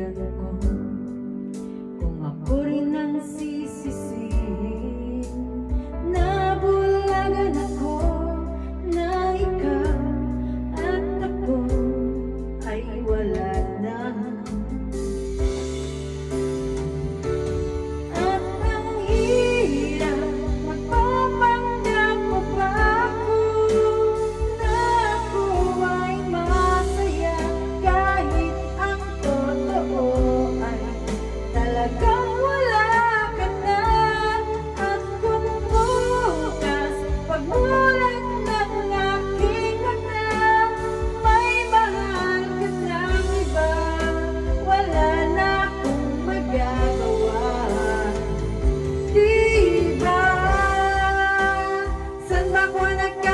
together that guy.